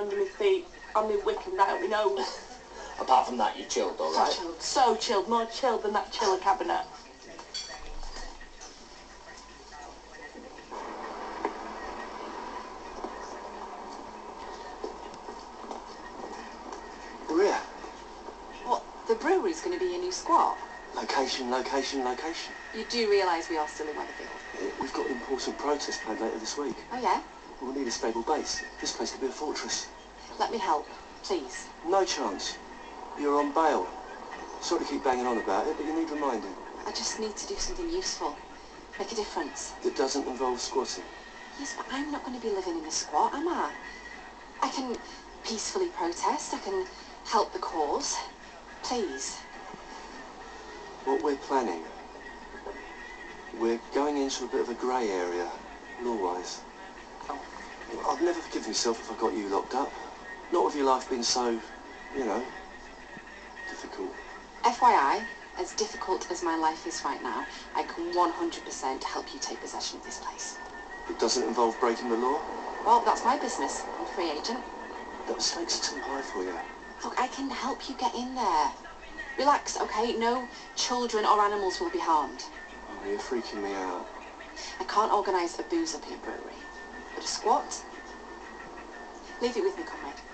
under my feet, and my wick and out my nose. Apart from that, you're chilled, all So chilled, so chilled, more chilled than that chiller cabinet. We're. What, the brewery's going to be a new squat? Location, location, location. You do realise we are still in Weatherfield? We've got an important protest planned later this week. Oh, yeah? We'll need a stable base. This place could be a fortress. Let me help, please. No chance. You're on bail. Sorry to keep banging on about it, but you need reminding. I just need to do something useful. Make a difference. That doesn't involve squatting. Yes, but I'm not going to be living in a squat, am I? I can peacefully protest. I can help the cause. Please. What we're planning, we're going into a bit of a grey area, law-wise. I'd never forgive myself if I got you locked up. Not with your life being so, you know, difficult. FYI, as difficult as my life is right now, I can 100% help you take possession of this place. It doesn't involve breaking the law. Well, that's my business. I'm a free agent. The stakes are too high for you. Look, I can help you get in there. Relax, okay? No children or animals will be harmed. Oh, you're freaking me out. I can't organise a booze up in a brewery. But a squat? Leave it with me, comrade.